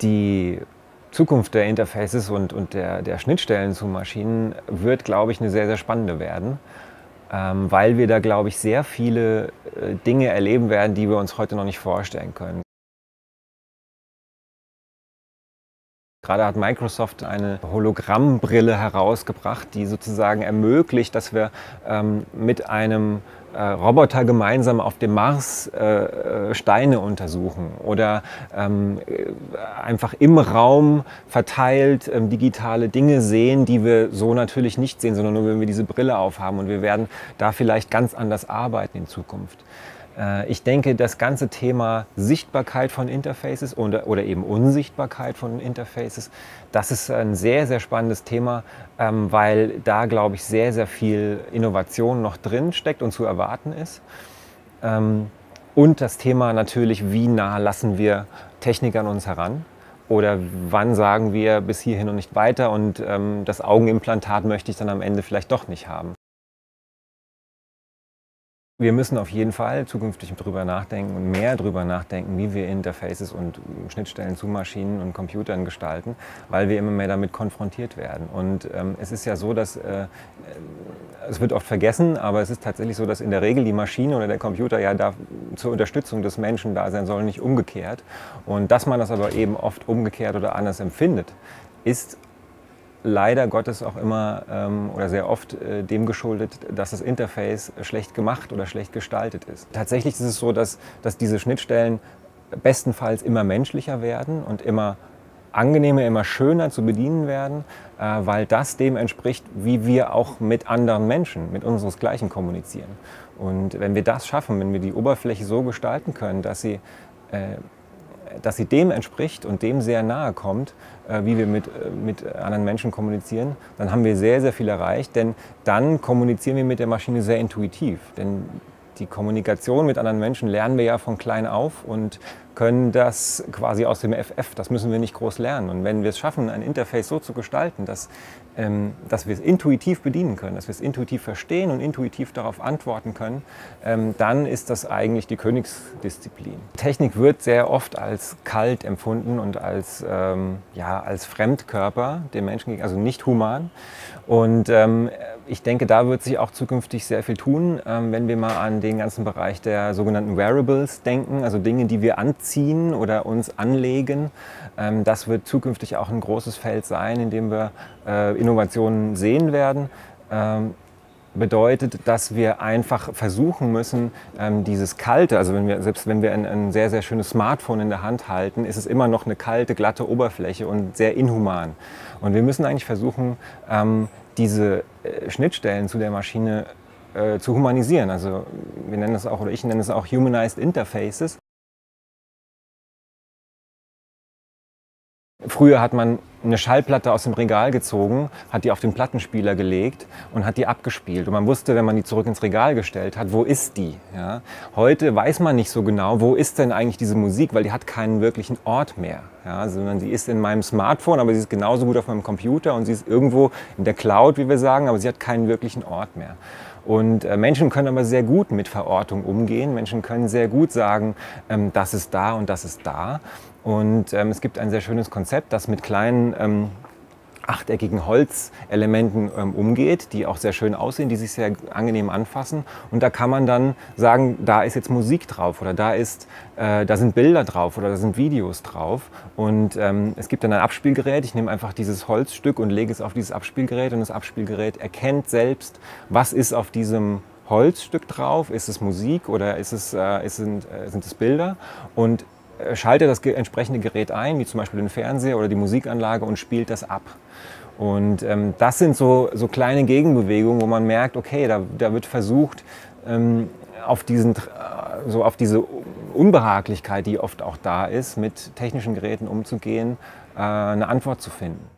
Die Zukunft der Interfaces und, und der, der Schnittstellen zu Maschinen wird, glaube ich, eine sehr, sehr spannende werden, ähm, weil wir da, glaube ich, sehr viele äh, Dinge erleben werden, die wir uns heute noch nicht vorstellen können. Gerade hat Microsoft eine Hologrammbrille herausgebracht, die sozusagen ermöglicht, dass wir ähm, mit einem äh, Roboter gemeinsam auf dem Mars äh, äh Steine untersuchen oder ähm, äh, einfach im Raum verteilt ähm, digitale Dinge sehen, die wir so natürlich nicht sehen, sondern nur wenn wir diese Brille aufhaben. Und wir werden da vielleicht ganz anders arbeiten in Zukunft. Äh, ich denke, das ganze Thema Sichtbarkeit von Interfaces oder, oder eben Unsichtbarkeit von Interfaces, das ist ein sehr, sehr spannendes Thema, ähm, weil da, glaube ich, sehr, sehr viel Innovation noch drin steckt und zu erwarten ist. Ähm, und das Thema natürlich, wie nah lassen wir Technik an uns heran? Oder wann sagen wir bis hierhin und nicht weiter und ähm, das Augenimplantat möchte ich dann am Ende vielleicht doch nicht haben? Wir müssen auf jeden Fall zukünftig darüber nachdenken und mehr darüber nachdenken, wie wir Interfaces und Schnittstellen zu Maschinen und Computern gestalten, weil wir immer mehr damit konfrontiert werden. Und ähm, es ist ja so, dass äh, es wird oft vergessen, aber es ist tatsächlich so, dass in der Regel die Maschine oder der Computer ja da zur Unterstützung des Menschen da sein soll, nicht umgekehrt. Und dass man das aber eben oft umgekehrt oder anders empfindet, ist leider Gottes auch immer ähm, oder sehr oft äh, dem geschuldet, dass das Interface schlecht gemacht oder schlecht gestaltet ist. Tatsächlich ist es so, dass, dass diese Schnittstellen bestenfalls immer menschlicher werden und immer angenehmer, immer schöner zu bedienen werden, äh, weil das dem entspricht, wie wir auch mit anderen Menschen, mit unseresgleichen kommunizieren. Und wenn wir das schaffen, wenn wir die Oberfläche so gestalten können, dass sie äh, dass sie dem entspricht und dem sehr nahe kommt, äh, wie wir mit, äh, mit anderen Menschen kommunizieren, dann haben wir sehr, sehr viel erreicht, denn dann kommunizieren wir mit der Maschine sehr intuitiv. Denn die Kommunikation mit anderen Menschen lernen wir ja von klein auf und können das quasi aus dem FF. Das müssen wir nicht groß lernen. Und wenn wir es schaffen, ein Interface so zu gestalten, dass, ähm, dass wir es intuitiv bedienen können, dass wir es intuitiv verstehen und intuitiv darauf antworten können, ähm, dann ist das eigentlich die Königsdisziplin. Technik wird sehr oft als kalt empfunden und als, ähm, ja, als Fremdkörper dem Menschen, also nicht human. Und ähm, ich denke, da wird sich auch zukünftig sehr viel tun, ähm, wenn wir mal an den ganzen Bereich der sogenannten Wearables denken, also Dinge, die wir anziehen oder uns anlegen. Ähm, das wird zukünftig auch ein großes Feld sein, in dem wir äh, Innovationen sehen werden ähm, bedeutet, dass wir einfach versuchen müssen, dieses kalte, also wenn wir, selbst wenn wir ein, ein, sehr, sehr schönes Smartphone in der Hand halten, ist es immer noch eine kalte, glatte Oberfläche und sehr inhuman. Und wir müssen eigentlich versuchen, diese äh, Schnittstellen zu der Maschine äh, zu humanisieren. Also wir nennen das auch, oder ich nenne es auch Humanized Interfaces. Früher hat man eine Schallplatte aus dem Regal gezogen, hat die auf den Plattenspieler gelegt und hat die abgespielt. Und man wusste, wenn man die zurück ins Regal gestellt hat, wo ist die? Ja? Heute weiß man nicht so genau, wo ist denn eigentlich diese Musik, weil die hat keinen wirklichen Ort mehr. Ja? Sondern sie ist in meinem Smartphone, aber sie ist genauso gut auf meinem Computer und sie ist irgendwo in der Cloud, wie wir sagen, aber sie hat keinen wirklichen Ort mehr. Und äh, Menschen können aber sehr gut mit Verortung umgehen. Menschen können sehr gut sagen, ähm, das ist da und das ist da. Und ähm, es gibt ein sehr schönes Konzept, das mit kleinen ähm, achteckigen Holzelementen ähm, umgeht, die auch sehr schön aussehen, die sich sehr angenehm anfassen. Und da kann man dann sagen, da ist jetzt Musik drauf oder da, ist, äh, da sind Bilder drauf oder da sind Videos drauf. Und ähm, es gibt dann ein Abspielgerät. Ich nehme einfach dieses Holzstück und lege es auf dieses Abspielgerät und das Abspielgerät erkennt selbst, was ist auf diesem Holzstück drauf. Ist es Musik oder ist es, äh, ist, sind, äh, sind es Bilder? Und äh, schaltet das entsprechende Gerät ein, wie zum Beispiel den Fernseher oder die Musikanlage und spielt das ab. Und ähm, das sind so, so kleine Gegenbewegungen, wo man merkt, okay, da, da wird versucht, ähm, auf, diesen, äh, so auf diese Unbehaglichkeit, die oft auch da ist, mit technischen Geräten umzugehen, äh, eine Antwort zu finden.